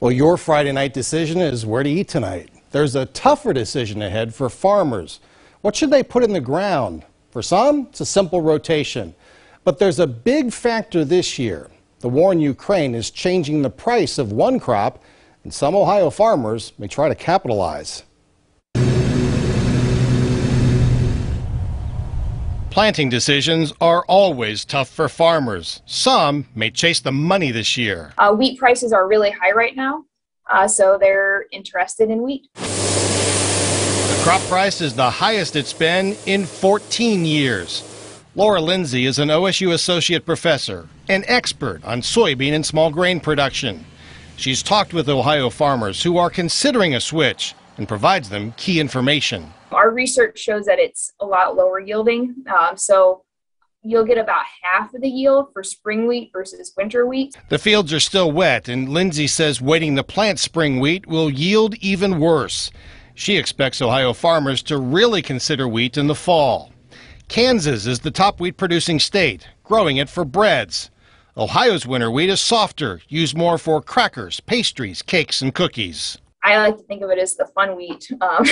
Well, your Friday night decision is where to eat tonight. There's a tougher decision ahead for farmers. What should they put in the ground? For some, it's a simple rotation. But there's a big factor this year. The war in Ukraine is changing the price of one crop, and some Ohio farmers may try to capitalize. Planting decisions are always tough for farmers. Some may chase the money this year. Uh, wheat prices are really high right now, uh, so they're interested in wheat. The crop price is the highest it's been in 14 years. Laura Lindsey is an OSU associate professor, an expert on soybean and small grain production. She's talked with Ohio farmers who are considering a switch and provides them key information. Our research shows that it's a lot lower yielding. Um, so you'll get about half of the yield for spring wheat versus winter wheat. The fields are still wet, and Lindsey says waiting to plant spring wheat will yield even worse. She expects Ohio farmers to really consider wheat in the fall. Kansas is the top wheat producing state, growing it for breads. Ohio's winter wheat is softer, used more for crackers, pastries, cakes, and cookies. I like to think of it as the fun wheat. Um,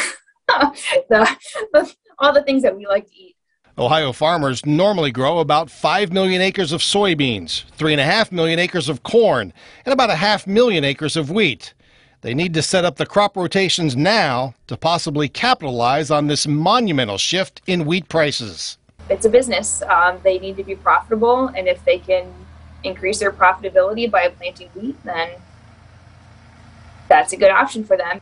the, the, all the things that we like to eat. Ohio farmers normally grow about 5 million acres of soybeans, 3.5 million acres of corn, and about a half million acres of wheat. They need to set up the crop rotations now to possibly capitalize on this monumental shift in wheat prices. It's a business. Um, they need to be profitable, and if they can increase their profitability by planting wheat, then that's a good option for them.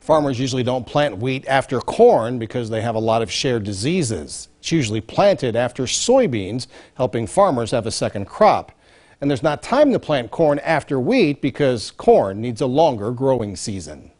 Farmers usually don't plant wheat after corn because they have a lot of shared diseases. It's usually planted after soybeans, helping farmers have a second crop. And there's not time to plant corn after wheat because corn needs a longer growing season.